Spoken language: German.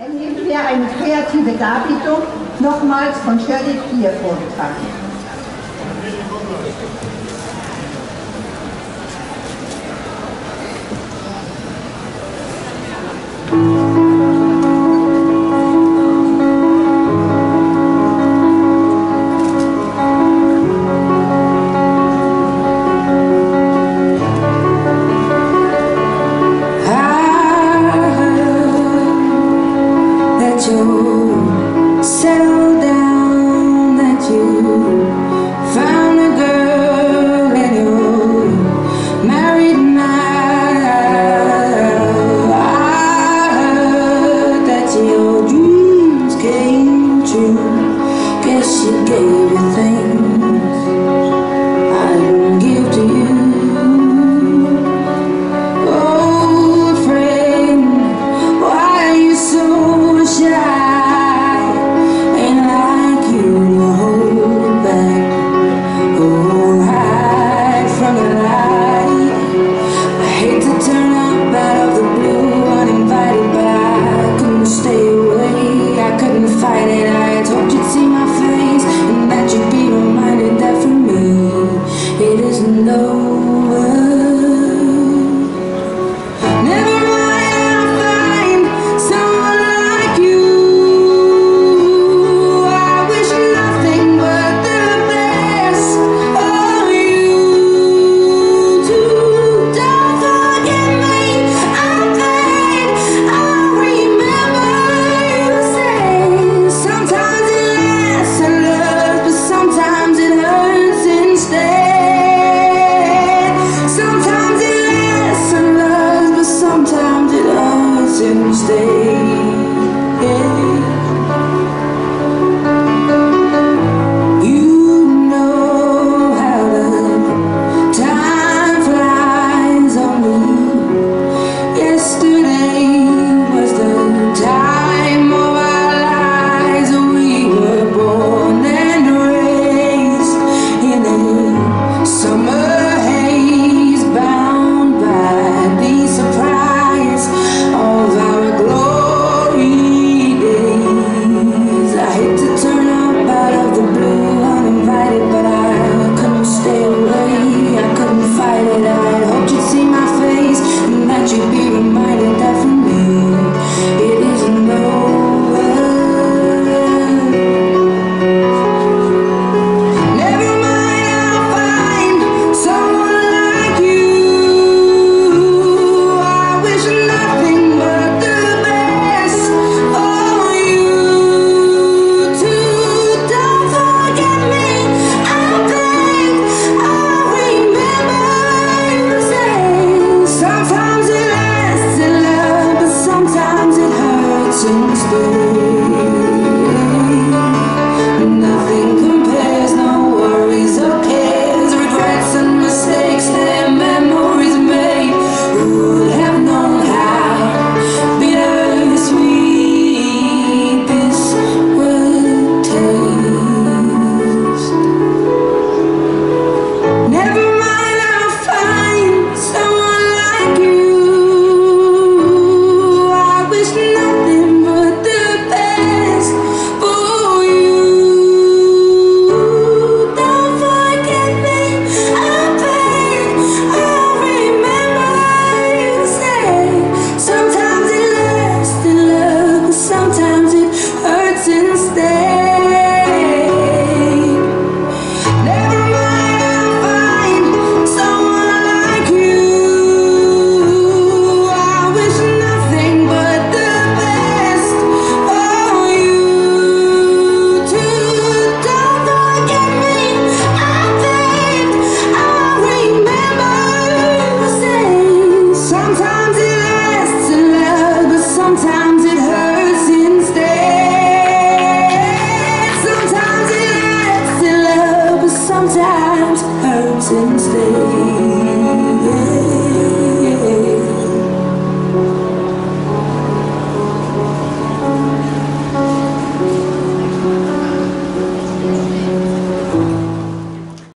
erleben wir eine kreative Darbietung, nochmals von Shirley Kier vorgetragen. Tuesday. Since they